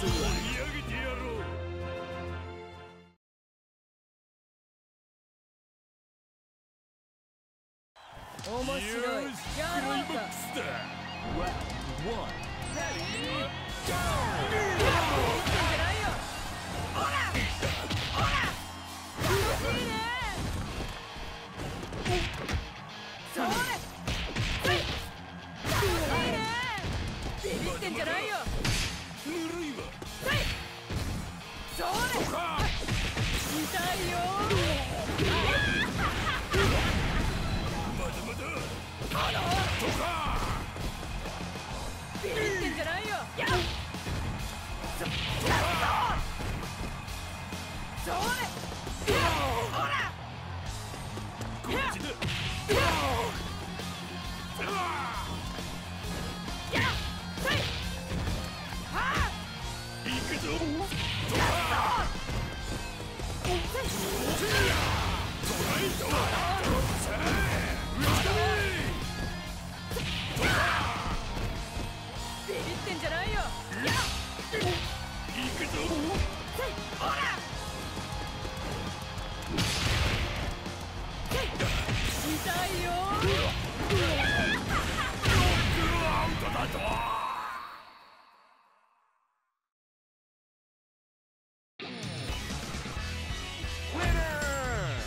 盛り上げてやろう面白いよしクライマックスだ Round one ビビってんじゃないよだビビってんじゃないよ。や行くぞ。ほら。痛いよ。アウトだと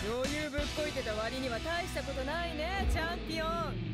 余裕ぶっこいてた割には大したことないねチャンピオン